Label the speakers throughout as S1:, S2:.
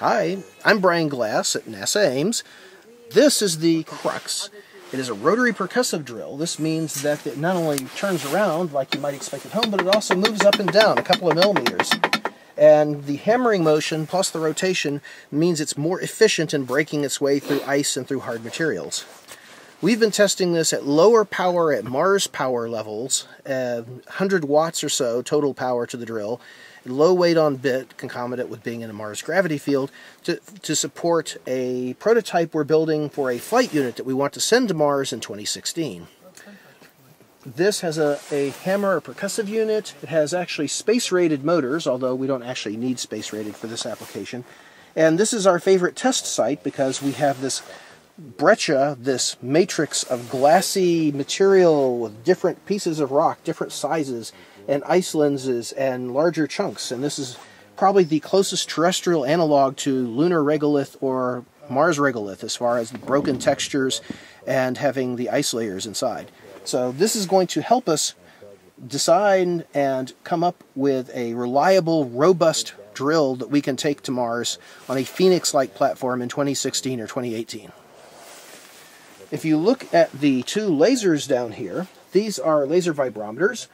S1: Hi, I'm Brian Glass at NASA Ames. This is the Crux. It is a rotary percussive drill. This means that it not only turns around like you might expect at home, but it also moves up and down a couple of millimeters. And the hammering motion plus the rotation means it's more efficient in breaking its way through ice and through hard materials. We've been testing this at lower power at Mars power levels, uh, 100 watts or so total power to the drill, low weight on bit, concomitant with being in a Mars gravity field, to, to support a prototype we're building for a flight unit that we want to send to Mars in 2016. This has a, a hammer or percussive unit. It has actually space-rated motors, although we don't actually need space-rated for this application. And this is our favorite test site because we have this breccia, this matrix of glassy material with different pieces of rock, different sizes, and ice lenses and larger chunks. And this is probably the closest terrestrial analog to lunar regolith or Mars regolith as far as the broken textures and having the ice layers inside. So this is going to help us design and come up with a reliable, robust drill that we can take to Mars on a Phoenix-like platform in 2016 or 2018. If you look at the two lasers down here, these are laser vibrometers.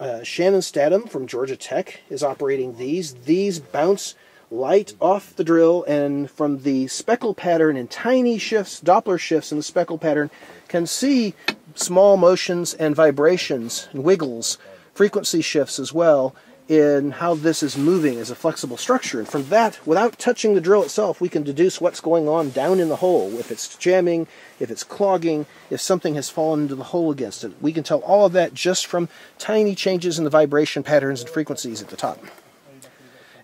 S1: Uh, Shannon Statham from Georgia Tech is operating these. These bounce light off the drill and from the speckle pattern and tiny shifts, Doppler shifts in the speckle pattern, can see small motions and vibrations and wiggles, frequency shifts as well, in how this is moving as a flexible structure. And from that, without touching the drill itself, we can deduce what's going on down in the hole. If it's jamming, if it's clogging, if something has fallen into the hole against it. We can tell all of that just from tiny changes in the vibration patterns and frequencies at the top.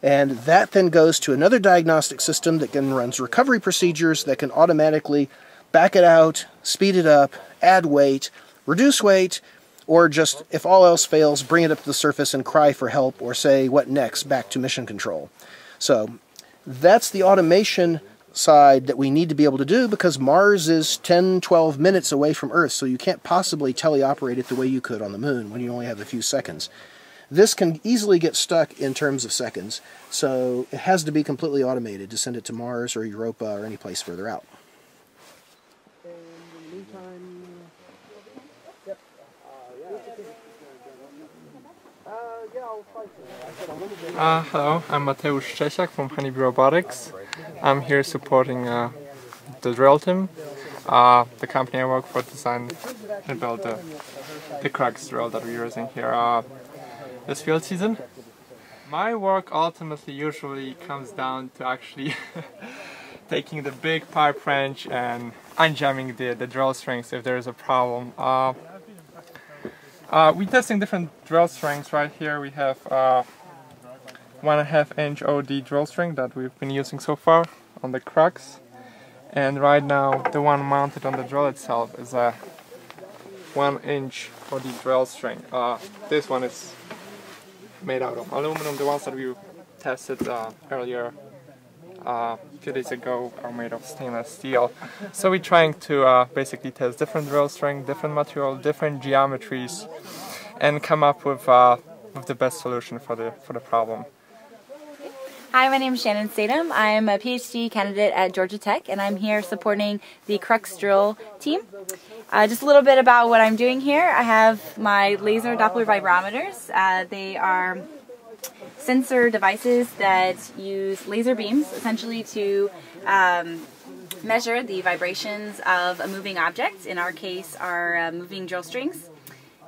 S1: And that then goes to another diagnostic system that can runs recovery procedures that can automatically back it out, speed it up, add weight, reduce weight, or just, if all else fails, bring it up to the surface and cry for help, or say, what next, back to mission control. So that's the automation side that we need to be able to do because Mars is 10, 12 minutes away from Earth, so you can't possibly teleoperate it the way you could on the Moon when you only have a few seconds. This can easily get stuck in terms of seconds, so it has to be completely automated to send it to Mars or Europa or any place further out.
S2: Uh, hello, I'm Mateusz Szczesiak from Honeybee Robotics. I'm here supporting uh, the drill team. Uh, the company I work for designed and built the, the Crux drill that we're using here uh, this field season. My work ultimately usually comes down to actually taking the big pipe wrench and unjamming the, the drill strings if there is a problem. Uh, we're testing different drill strings right here. We have uh, one and a half inch OD drill string that we've been using so far on the Crux. And right now the one mounted on the drill itself is a one inch OD drill string. Uh, this one is made out of aluminum. The ones that we tested uh, earlier uh, a few days ago are made of stainless steel. So we're trying to uh, basically test different drill string, different material, different geometries, and come up with, uh, with the best solution for the for the problem.
S3: Hi, my name is Shannon Statham. I'm a PhD candidate at Georgia Tech, and I'm here supporting the Crux Drill team. Uh, just a little bit about what I'm doing here. I have my laser Doppler vibrometers. Uh, they are sensor devices that use laser beams essentially to um, measure the vibrations of a moving object, in our case our uh, moving drill strings,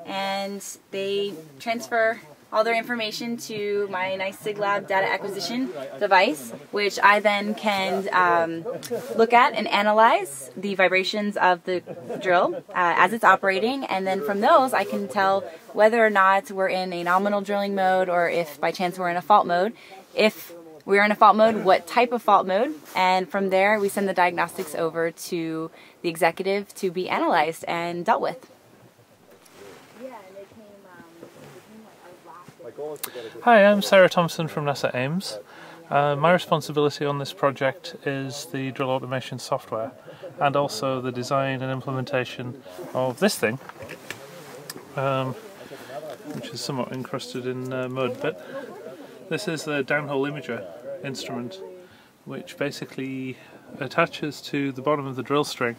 S3: and they transfer all their information to my nice SIGLAB data acquisition device, which I then can um, look at and analyze the vibrations of the drill uh, as it's operating, and then from those I can tell whether or not we're in a nominal drilling mode or if by chance we're in a fault mode. If we're in a fault mode, what type of fault mode, and from there we send the diagnostics over to the executive to be analyzed and dealt with.
S4: Hi, I'm Sarah Thompson from NASA Ames. Uh, my responsibility on this project is the drill automation software and also the design and implementation of this thing, um, which is somewhat encrusted in uh, mud. But this is the downhole imager instrument, which basically attaches to the bottom of the drill string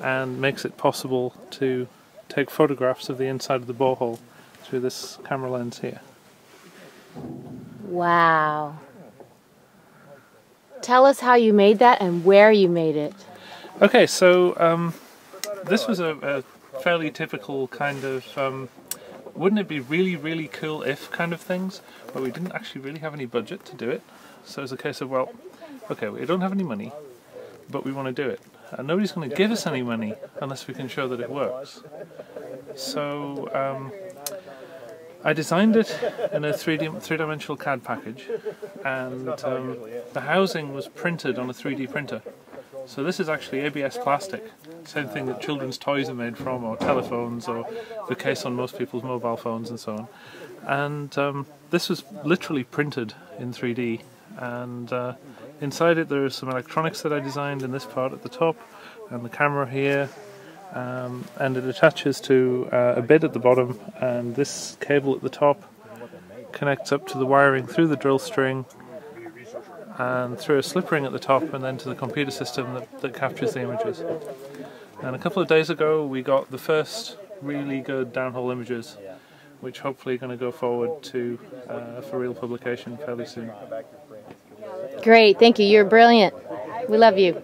S4: and makes it possible to take photographs of the inside of the borehole through this camera lens here.
S5: Wow. Tell us how you made that and where you made it.
S4: Okay, so um, this was a, a, fairly typical kind of um, wouldn't it be really, really cool if kind of things, but we didn't actually really have any budget to do it. So it's a case of, well, okay, we don't have any money, but we want to do it. And nobody's going to give us any money unless we can show that it works. So um, I designed it in a three three-dimensional CAD package, and um, the housing was printed on a 3D printer. So this is actually ABS plastic, same thing that children's toys are made from, or telephones, or the case on most people's mobile phones and so on. And um, this was literally printed in 3D, and uh, inside it there are some electronics that I designed in this part at the top, and the camera here, um, and it attaches to uh, a bed at the bottom, and this cable at the top connects up to the wiring through the drill string and through a slip ring at the top and then to the computer system that, that captures the images. And a couple of days ago we got the first really good downhole images which hopefully are going to go forward to uh, for real publication fairly soon.
S5: Great, thank you. You're brilliant. We love you.